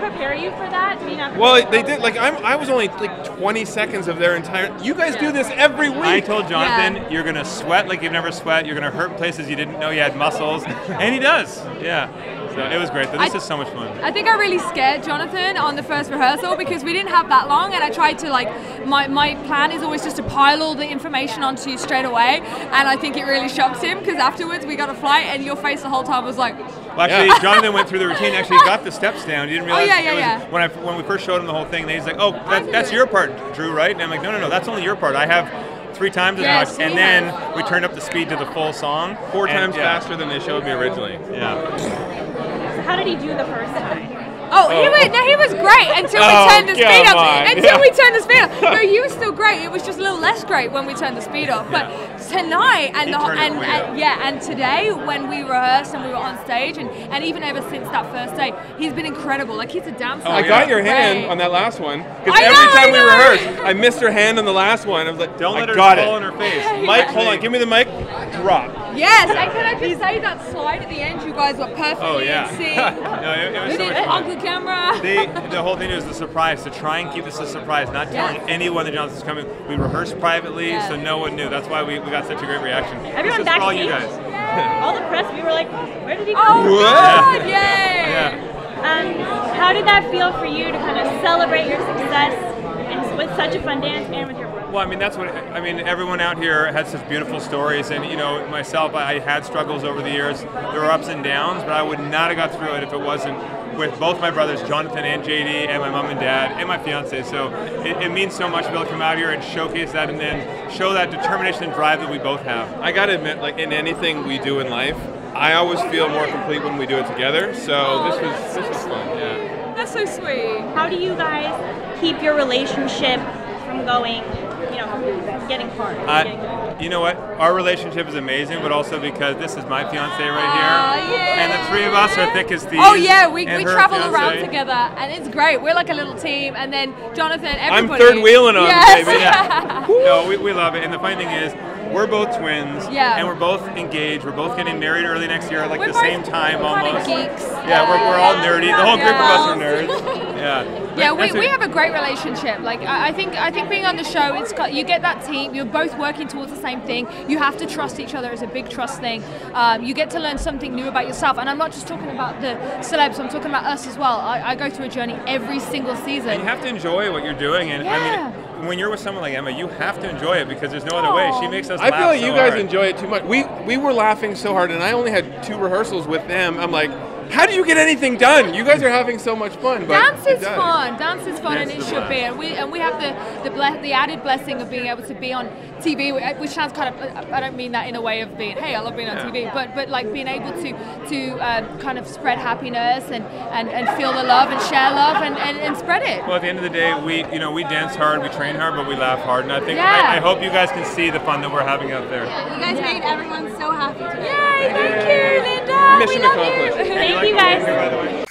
prepare you for that? Did he not Well, they did. Like I'm, I was only like 20 seconds of their entire. You guys do this every week. I told Jonathan, you're gonna sweat like you've never sweat. You're gonna hurt places you didn't know you had muscles, and he does. Yeah. So it was great. This I- is so much fun. I think I really scared Jonathan on the first rehearsal because we didn't have that long, and I tried to like my, my plan is always just to pile all the information onto you straight away, and I think it really shocked him because afterwards we got a flight, and your face the whole time was like, Well, actually, Jonathan went through the routine. Actually, he got the steps down. You didn't oh, realize. Oh, yeah, yeah, it was, yeah. When I when we first showed him the whole thing, then he's like, "Oh, that, that's do your part, Drew, right?" And I'm like, "No, no, no, that's only your part. I have three times as Yes, much." And then have. we turned up the speed to the full song, Four and- times yeah. faster than they showed me originally. Yeah. So how did he do the first time? Oh, he oh. was no, he was great until Oh, we turned the speed come up. on. Until we turned the speed up. No, you were still great. It was just a little less great when we turned the speed up. But tonight and the, and, and yeah, and today when we rehearsed and we were on stage and, and even ever since that first day, he's been incredible. Like he's a dancer. Oh, I got your hand Great. on that last one because every know, time we rehearsed, I missed her hand on the last one. I was like, Don't I let her got fall it. in her face. Mike, hold on, give me the mic. Drop. Yes, and can I just say that slide at the end? You guys were perfect. Oh yeah. in no, it, it was We so did much fun. Uncle camera. They, the whole thing is the surprise to try and keep this a surprise, not telling Yes. anyone that Jonathan's coming. We rehearsed privately, Yes. so no one knew. That's why we, we got such a great reaction. Everyone this is for all you backstage? guys. All the press, we were like, where did he go? Oh What? God! Yay! Yeah. Um, how did that feel for you to kind of celebrate your success and with such a fun dance and with your brother? Well, I mean, that's what I mean. Everyone out here had such beautiful stories, and you know, myself, I had struggles over the years. There were ups and downs, but I would not have got through it if it wasn't with both my brothers, Jonathan and JD, and my mom and dad, and my fiance. So it, it means so much to be able to come out here and showcase that, and then show that determination and drive that we both have. I gotta admit, like in anything we do in life, I always feel more complete when we do it together. So Oh, this was this was fun. Yeah. That's so sweet. How do you guys keep your relationship from going, you know, getting hard? getting- you know what? Our relationship is amazing, but also because this is my fiance right here, yeah. and the three of us are thick as thieves. Oh yeah, we, we travel fiancé. around together and it's great. We're like a little team and then Jonathan, Everybody. I'm third wheeling on, yes. baby. Yeah. no, we, we love it. And the funny thing is, we're both twins. Yeah. And we're both engaged. We're both getting married early next year, like We're the both same time almost. geeks. Yeah, we're, we're all nerdy. The whole group of us are nerds. Yeah. Yeah, we, we have a great relationship. Like I, I think I think being on the show, it's got, you get that team. You're both working towards the same thing. You have to trust each other. It's a big trust thing. Um, you get to learn something new about yourself. And I'm not just talking about the celebs. I'm talking about us as well. I, I go through a journey every single season. And you have to enjoy what you're doing. And I Yeah. mean, when you're with someone like Emma, you have to enjoy it because there's no other way. She makes us laugh. I feel like so you guys hard. enjoy it too much. We we were laughing so hard, and I only had two rehearsals with them. I'm like, how do you get anything done? You guys are having so much fun. But Dance is fun. Dance is fun, Dance and it is a should be. And we and we have the the, ble- the added blessing of being able to be on TV, which sounds kind of. I don't mean that in a way of being, hey, I love being on Yeah. TV, but but like being able to to um, kind of spread happiness and, and, and feel the love and share love and, and, and spread it. Well, at the end of the day, we you know we dance hard, we train hard, but we laugh hard, and I think Yeah. I, I hope you guys can see the fun that we're having out there. You guys made everyone so happy today. Yay! Thank you, Linda. Mission accomplished. Thank you guys.